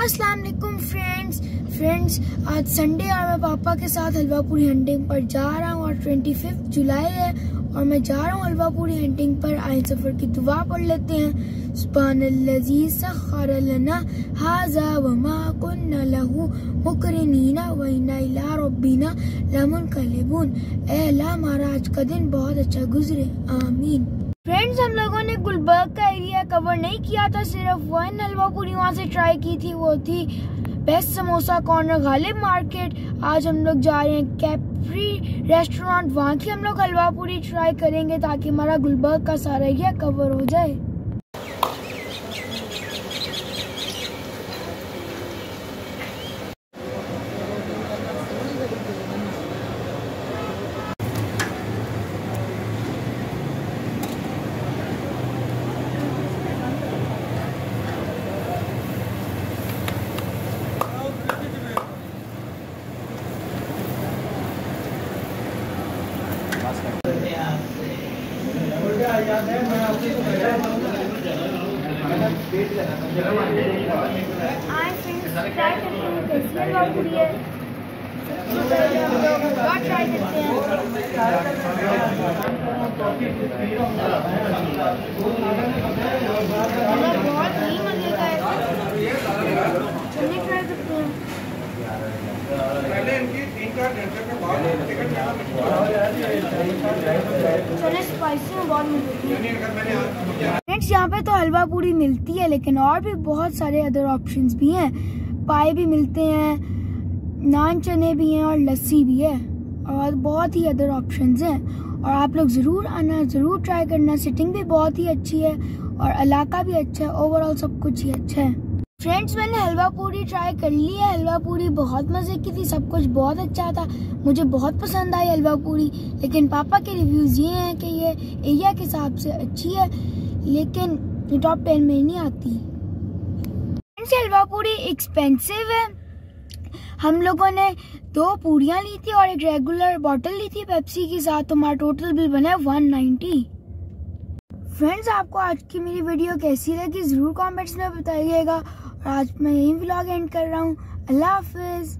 अस्सलाम वालेकुम friends. Friends, आज संडे और मैं पापा के साथ हलवा पूरी हंटिंग पर जा रहा हूँ और ट्वेंटी फिफ्थ जुलाई है और मैं जा रहा हूँ हलवा पूरी हंटिंग पर। आए सफ़र की दुआ पढ़ लेते हैं। सखर लना हाजा वमा कुन्ना लहू ए हमारा आज का दिन बहुत अच्छा गुजरे। आमीन। फ्रेंड्स हम लोगों ने गुलबर्ग का एरिया कवर नहीं किया था, सिर्फ़ वन हलवा पूरी वहाँ से ट्राई की थी, वो थी best samosa corner Ghalib market आज हम लोग जा रहे हैं कैप्री रेस्टोरेंट वहाँ की हम लोग हलवा पूरी ट्राई करेंगे ताकि हमारा गुलबर्ग का सारा एरिया कवर हो जाए। आए think ट्राई करते हैं कैसी हलवा पूरी है हलवा ट्राई करते हैं हलवा बहुत ही मज़े का है चलिए ट्राई करते हैं पहले इनकी तीन चार घंटे के बाद टिकट चलिए स्पाइसी में बहुत मज़े की यानी अगर मैंने आज फ्रेंड्स यहाँ पे तो हलवा पूरी मिलती है, लेकिन और भी बहुत सारे अदर ऑप्शंस भी हैं। पाए भी मिलते हैं, नान चने भी हैं और लस्सी भी है, और बहुत ही अदर ऑप्शंस हैं। और आप लोग ज़रूर आना, ज़रूर ट्राई करना। सिटिंग भी बहुत ही अच्छी है, और इलाका भी अच्छा है ओवरऑल सब कुछ ही अच्छा है। फ्रेंड्स मैंने हलवा पूरी ट्राई कर ली है। हलवा पूरी बहुत मज़े की थी, सब कुछ बहुत अच्छा था। मुझे बहुत पसंद आई हलवा पूरी। लेकिन पापा के रिव्यूज़ ये हैं कि ये एरिया के हिसाब से अच्छी है, लेकिन ये टॉप टेन में नहीं आती। फ्रेंड्स हलवा पूरी एक्सपेंसिव है। हम लोगों ने दो पूड़ियाँ ली थी और एक रेगुलर बॉटल ली थी पेप्सी के साथ। तो हमारा टोटल बिल बना है वन नाइन्टी फ्रेंड्स आपको आज की मेरी वीडियो कैसी लगी? ज़रूर कमेंट्स में बताइएगा। आज मैं यही ब्लॉग एंड कर रहा हूँ। अल्लाह हाफिज़।